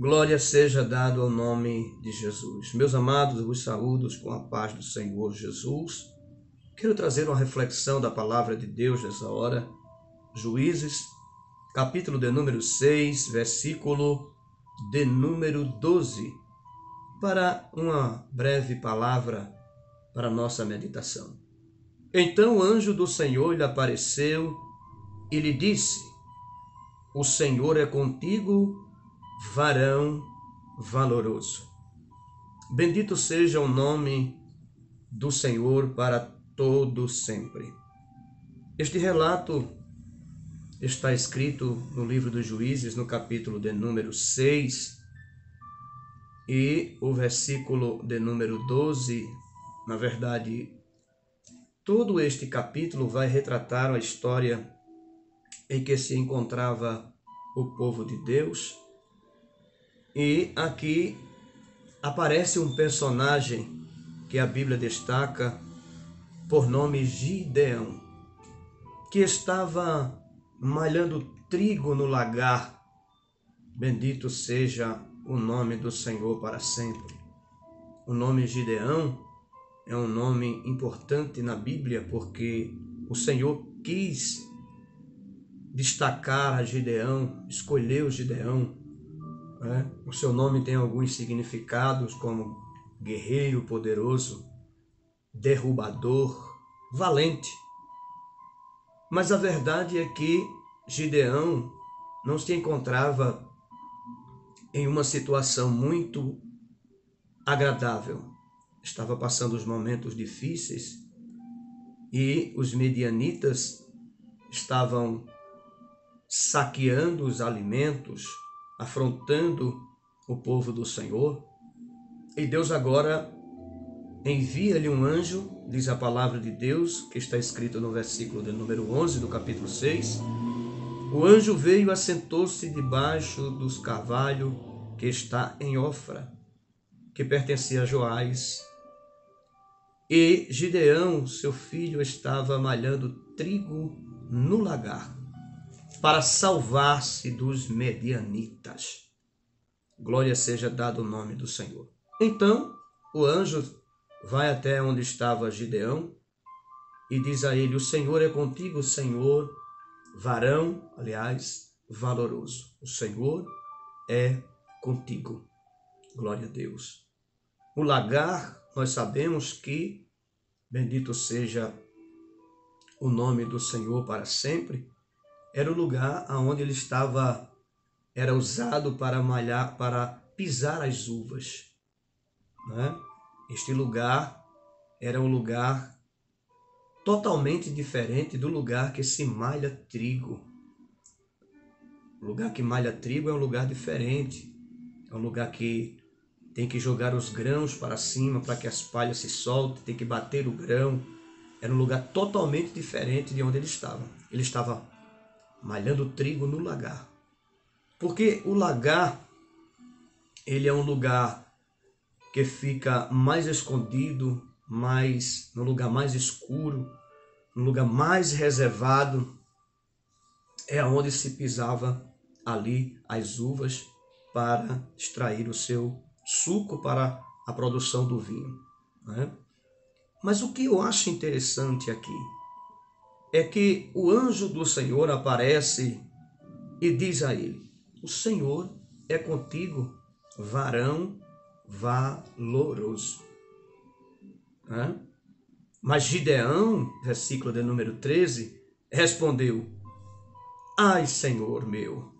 Glória seja dado ao nome de Jesus. Meus amados, vos saúdo com a paz do Senhor Jesus. Quero trazer uma reflexão da palavra de Deus nessa hora. Juízes, capítulo de número 6, versículo de número 12, para uma breve palavra para nossa meditação. Então o anjo do Senhor lhe apareceu e lhe disse: O Senhor é contigo varão valoroso. Bendito seja o nome do Senhor para todo sempre. Este relato está escrito no livro dos Juízes, no capítulo de número 6, e o versículo de número 12, na verdade, todo este capítulo vai retratar a história em que se encontrava o povo de Deus e aqui aparece um personagem que a Bíblia destaca por nome Gideão, que estava malhando trigo no lagar. Bendito seja o nome do Senhor para sempre. O nome Gideão é um nome importante na Bíblia porque o Senhor quis destacar a Gideão, escolheu Gideão né? O seu nome tem alguns significados, como guerreiro poderoso, derrubador, valente. Mas a verdade é que Gideão não se encontrava em uma situação muito agradável. Estava passando os momentos difíceis e os medianitas estavam saqueando os alimentos, afrontando o povo do Senhor. E Deus agora envia-lhe um anjo, diz a palavra de Deus, que está escrito no versículo de número 11 do capítulo 6. O anjo veio e assentou-se debaixo dos carvalhos que está em Ofra, que pertencia a Joás. E Gideão, seu filho, estava malhando trigo no lagar para salvar-se dos medianitas. Glória seja dado o nome do Senhor. Então, o anjo vai até onde estava Gideão e diz a ele: O Senhor é contigo, Senhor, varão, aliás, valoroso. O Senhor é contigo. Glória a Deus. O lagar, nós sabemos que, bendito seja o nome do Senhor para sempre, era o lugar aonde ele estava, era usado para malhar, para pisar as uvas. Né? Este lugar era um lugar totalmente diferente do lugar que se malha trigo. O lugar que malha trigo é um lugar diferente. É um lugar que tem que jogar os grãos para cima para que as palhas se soltem, tem que bater o grão. Era um lugar totalmente diferente de onde ele estava. Ele estava malhando trigo no lagar. Porque o lagar ele é um lugar que fica mais escondido, mais no lugar mais escuro, no lugar mais reservado, é onde se pisava ali as uvas para extrair o seu suco para a produção do vinho. Né? Mas o que eu acho interessante aqui é que o anjo do Senhor aparece e diz a ele: O Senhor é contigo, varão valoroso. Mas Gideão, versículo de número 13, respondeu: Ai, Senhor meu,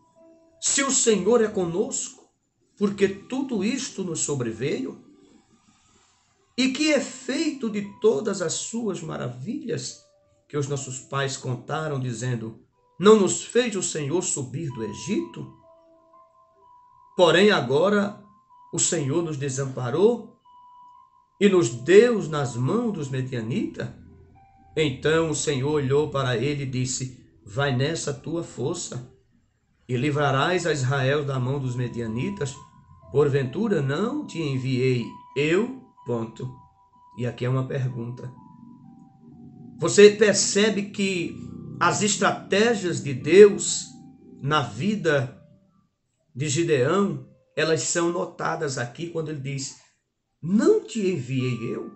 se o Senhor é conosco, porque tudo isto nos sobreveio, e que é feito de todas as suas maravilhas, que os nossos pais contaram, dizendo: Não nos fez o Senhor subir do Egito? Porém, agora o Senhor nos desamparou e nos deu nas mãos dos medianitas? Então o Senhor olhou para ele e disse: Vai nessa tua força e livrarás a Israel da mão dos medianitas. Porventura não te enviei eu? Ponto. E aqui é uma pergunta. Você percebe que as estratégias de Deus na vida de Gideão elas são notadas aqui quando ele diz: Não te enviei eu.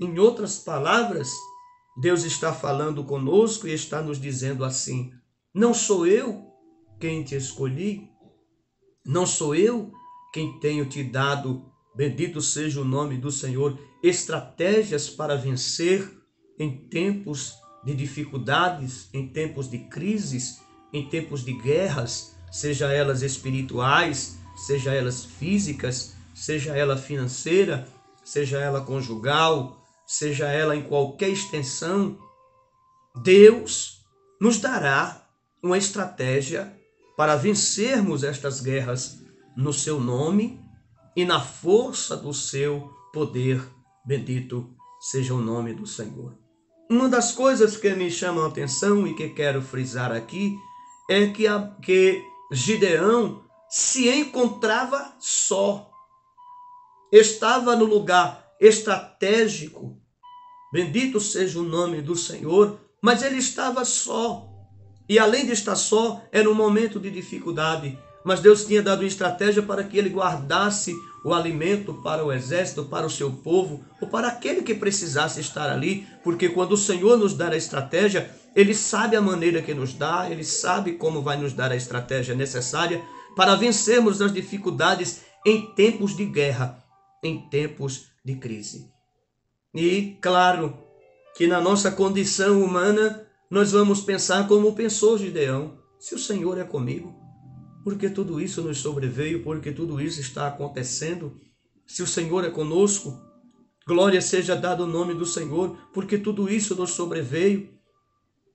Em outras palavras, Deus está falando conosco e está nos dizendo assim: Não sou eu quem te escolhi, não sou eu quem tenho te dado, bendito seja o nome do Senhor, estratégias para vencer em tempos de dificuldades, em tempos de crises, em tempos de guerras, seja elas espirituais, seja elas físicas, seja ela financeira, seja ela conjugal, seja ela em qualquer extensão, Deus nos dará uma estratégia para vencermos estas guerras no seu nome e na força do seu poder. Bendito seja o nome do Senhor. Uma das coisas que me chamam a atenção e que quero frisar aqui é que, a, que Gideão se encontrava só. Estava no lugar estratégico. Bendito seja o nome do Senhor, mas ele estava só. E além de estar só, era um momento de dificuldade. Mas Deus tinha dado uma estratégia para que ele guardasse o alimento para o exército, para o seu povo, ou para aquele que precisasse estar ali, porque quando o Senhor nos dá a estratégia, ele sabe a maneira que nos dá, ele sabe como vai nos dar a estratégia necessária para vencermos as dificuldades em tempos de guerra, em tempos de crise. E, claro, que na nossa condição humana, nós vamos pensar como pensou Gideão: se o Senhor é comigo, porque tudo isso nos sobreveio, porque tudo isso está acontecendo. Se o Senhor é conosco, glória seja dado o nome do Senhor, porque tudo isso nos sobreveio.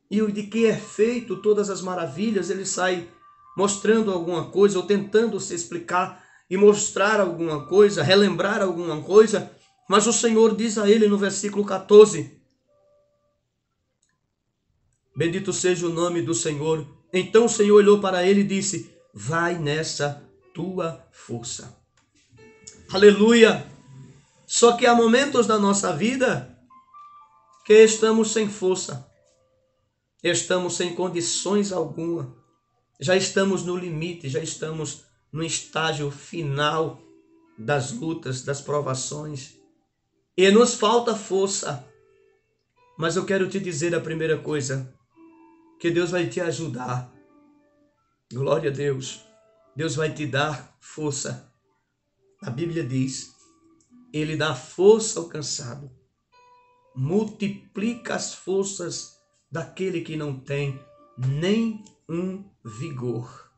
E de que é feito todas as maravilhas, ele sai mostrando alguma coisa ou tentando se explicar e mostrar alguma coisa, relembrar alguma coisa, mas o Senhor diz a ele no versículo 14: Bendito seja o nome do Senhor. Então o Senhor olhou para ele e disse: vai nessa tua força. Aleluia! Só que há momentos da nossa vida que estamos sem força, estamos sem condições alguma, já estamos no limite, já estamos no estágio final das lutas, das provações, e nos falta força. Mas eu quero te dizer a primeira coisa: que Deus vai te ajudar Glória a Deus. Deus vai te dar força. A Bíblia diz: Ele dá força ao cansado, multiplica as forças daquele que não tem nem um vigor.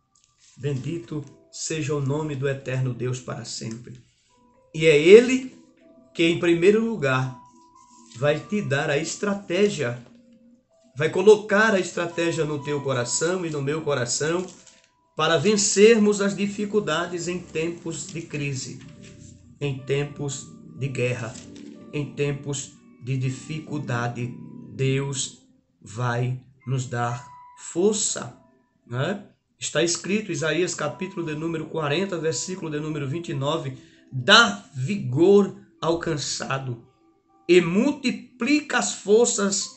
Bendito seja o nome do eterno Deus para sempre. E é Ele que, em primeiro lugar, vai te dar a estratégia, vai colocar a estratégia no teu coração e no meu coração para vencermos as dificuldades em tempos de crise, em tempos de guerra, em tempos de dificuldade. Deus vai nos dar força. Né? Está escrito, Isaías capítulo de número 40, versículo de número 29, dá vigor ao cansado e multiplica as forças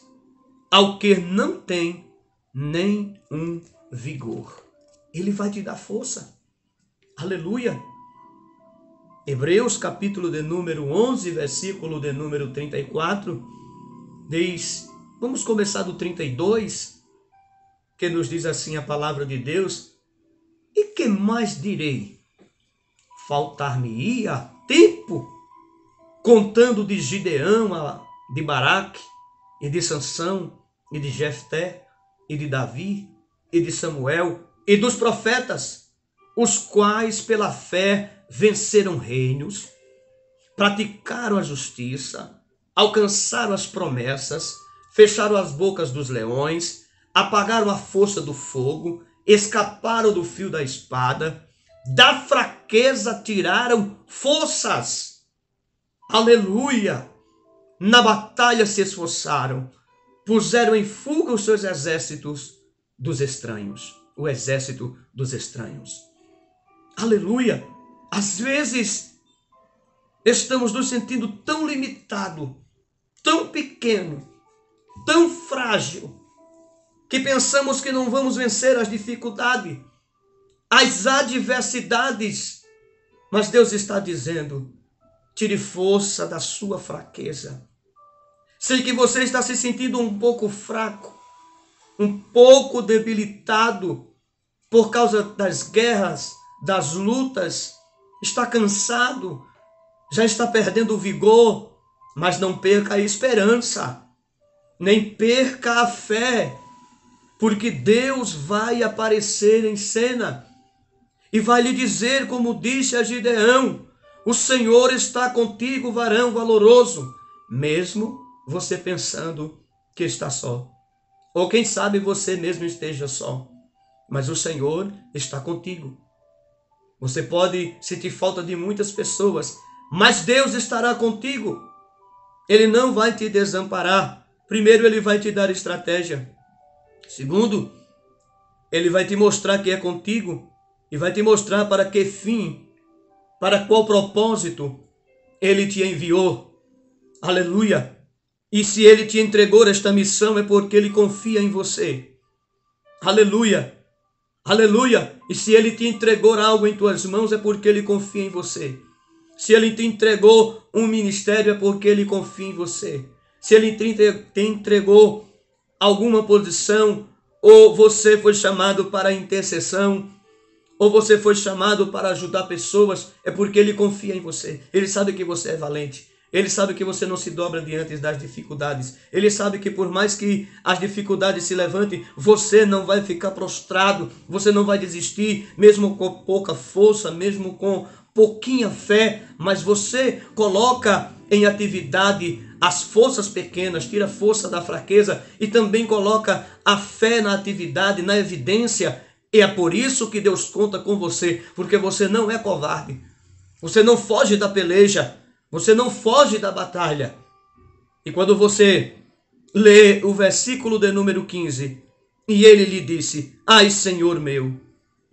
ao que não tem nem um vigor. Ele vai te dar força. Aleluia. Hebreus capítulo de número 11, versículo de número 34, diz, vamos começar do 32, que nos diz assim a palavra de Deus, e que mais direi? Faltar-me-ia tempo, contando de Gideão, de Baraque, e de Sansão, e de Jefté, e de Davi, e de Samuel, e dos profetas, os quais pela fé venceram reinos, praticaram a justiça, alcançaram as promessas, fecharam as bocas dos leões, apagaram a força do fogo, escaparam do fio da espada, da fraqueza tiraram forças. Aleluia! Na batalha se esforçaram, puseram em fuga os seus exércitos dos estranhos o exército dos estranhos. Aleluia! Às vezes estamos nos sentindo tão limitado, tão pequeno, tão frágil, que pensamos que não vamos vencer as dificuldades. as adversidades. Mas Deus está dizendo: tire força da sua fraqueza. Sei que você está se sentindo um pouco fraco, um pouco debilitado por causa das guerras, das lutas, está cansado, já está perdendo o vigor, mas não perca a esperança, nem perca a fé, porque Deus vai aparecer em cena e vai lhe dizer, como disse a Gideão: O Senhor está contigo, varão valoroso, mesmo você pensando que está só. Ou quem sabe você mesmo esteja só, mas o Senhor está contigo. Você pode sentir falta de muitas pessoas, mas Deus estará contigo. Ele não vai te desamparar. Primeiro, ele vai te dar estratégia. Segundo, ele vai te mostrar que é contigo e vai te mostrar para que fim, para qual propósito ele te enviou. Aleluia! E se ele te entregou esta missão é porque ele confia em você. Aleluia! Aleluia! E se ele te entregou algo em tuas mãos é porque ele confia em você. Se ele te entregou um ministério é porque ele confia em você. Se ele te entregou alguma posição, ou você foi chamado para intercessão, ou você foi chamado para ajudar pessoas, é porque ele confia em você. Ele sabe que você é valente. Ele sabe que você não se dobra diante das dificuldades. Ele sabe que por mais que as dificuldades se levantem, você não vai ficar prostrado, você não vai desistir, mesmo com pouca força, mesmo com pouquinha fé, mas você coloca em atividade as forças pequenas, tira a força da fraqueza e também coloca a fé na atividade, na evidência. E é por isso que Deus conta com você, porque você não é covarde. Você não foge da peleja. Você não foge da batalha. E quando você lê o versículo de número 15, e ele lhe disse: Ai, Senhor meu,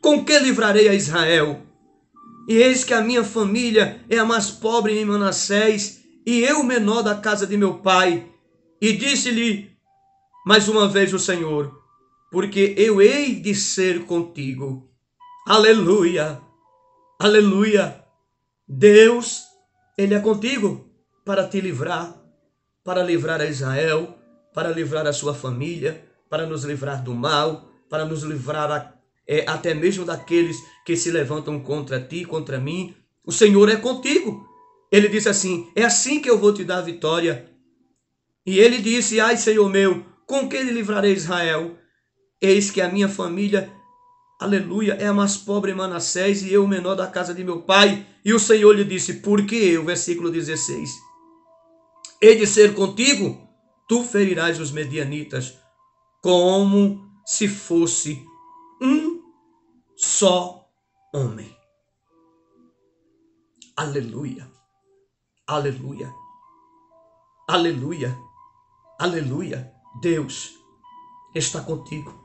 com que livrarei a Israel? E eis que a minha família é a mais pobre em Manassés, e eu o menor da casa de meu pai. E disse-lhe mais uma vez o Senhor: Porque eu hei de ser contigo. Aleluia! Aleluia! Deus ele é contigo para te livrar, para livrar a Israel, para livrar a sua família, para nos livrar do mal, para nos livrar a, é, até mesmo daqueles que se levantam contra ti, contra mim. O Senhor é contigo. Ele disse assim: É assim que eu vou te dar a vitória. E ele disse: Ai, Senhor meu, com que livrarei Israel? Eis que a minha família aleluia, é a mais pobre Manassés e eu o menor da casa de meu pai. E o Senhor lhe disse, por que eu? Versículo 16. Hei de ser contigo, tu ferirás os medianitas, como se fosse um só homem. Aleluia, aleluia, aleluia, aleluia. Deus está contigo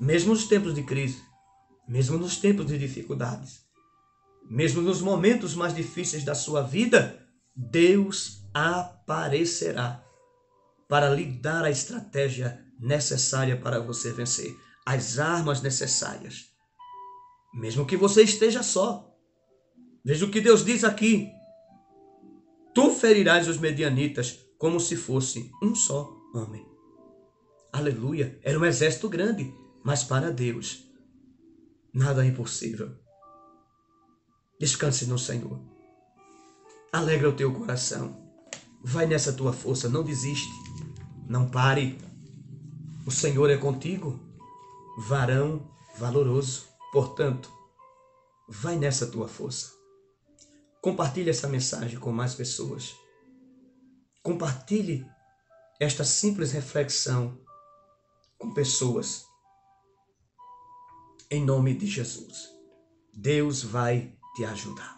mesmo nos tempos de crise, mesmo nos tempos de dificuldades, mesmo nos momentos mais difíceis da sua vida, Deus aparecerá para lhe dar a estratégia necessária para você vencer, as armas necessárias. Mesmo que você esteja só. Veja o que Deus diz aqui. Tu ferirás os medianitas como se fosse um só homem. Aleluia! Era um exército grande. Mas para Deus, nada é impossível. Descanse no Senhor. Alegra o teu coração. Vai nessa tua força, não desiste. Não pare. O Senhor é contigo, varão valoroso. Portanto, vai nessa tua força. Compartilhe essa mensagem com mais pessoas. Compartilhe esta simples reflexão com pessoas em nome de Jesus. Deus vai te ajudar.